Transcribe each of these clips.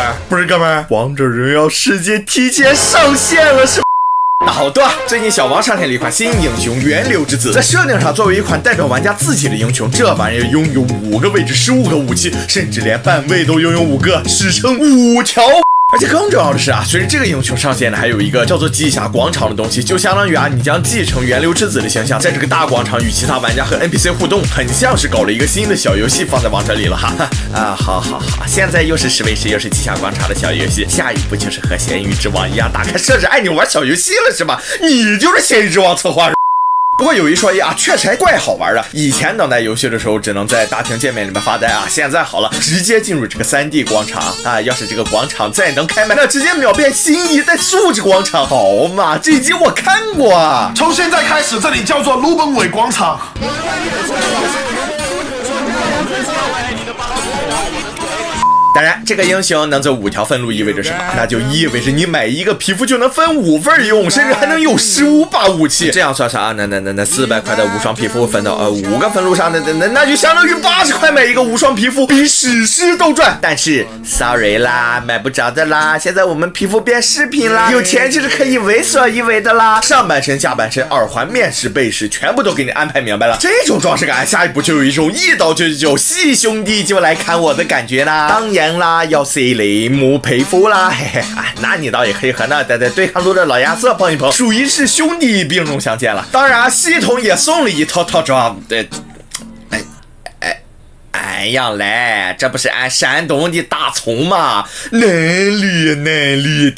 儿？不是哥们儿，王者荣耀世界提前上线了是。那好的，最近小王上线了一款新英雄源流之子，在设定上作为一款代表玩家自己的英雄，这玩意儿拥有五个位置、十五个武器，甚至连半位都拥有五个，史称五条。而且更重要的是啊，随着这个英雄上线呢，还有一个叫做机侠广场的东西，就相当于啊，你将继承源流之子的形象，在这个大广场与其他玩家和 NPC 互动，很像是搞了一个新的小游戏放在王者里了哈。啊，好好好，现在又是十 v 十，又是机侠广场的小游戏，下一步就是和咸鱼之王一样，打开设置按钮玩小游戏了是吧？你就是咸鱼之王策划。不过有一说一啊，确实还怪好玩的。以前等待游戏的时候，只能在大厅界面里面发呆啊，现在好了，直接进入这个 3D 广场啊。要是这个广场再能开麦，那直接秒变新一代数值广场，好嘛？这集我看过啊。从现在开始，这里叫做鲁本伟广场。当然，这个英雄能走五条分路意味着什么？那就意味着你买一个皮肤就能分五份用，甚至还能有十五把武器。这样算算啊，那那那那四百块的无双皮肤分到呃五个分路上，那那那那就相当于八十块买一个无双皮肤，比史诗都赚。但是，sorry 啦，买不着的啦。现在我们皮肤变饰品啦，有钱就是可以为所欲为的啦。上半身、下半身、耳环、面饰、背饰，全部都给你安排明白了。这种装饰感，下一步就有一种一刀九九九，细兄弟就来砍我的感觉啦。当然。啦，要 C 类目佩服啦，嘿嘿，哎，那你倒也可以和那在在对抗路的老亚瑟碰一碰，属于是兄弟兵戎相见了。当然，系统也送了一套套装，对，哎哎哎呀嘞，这不是俺山东的大葱吗？嫩绿嫩绿。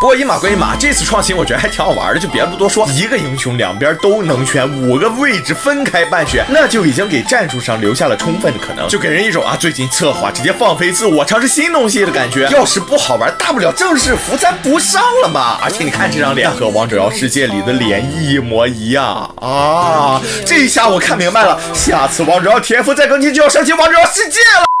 不过一码归一码，这次创新我觉得还挺好玩的，就别不多说，一个英雄两边都能选，五个位置分开半选，那就已经给战术上留下了充分的可能，就给人一种啊最近策划直接放飞自我尝试新东西的感觉。要是不好玩，大不了正式服咱不上了嘛。而且你看这张脸 和王者荣耀世界里的脸一模一样啊，这下我看明白了，下次王者荣耀体验服再更新就要升级王者荣耀世界了。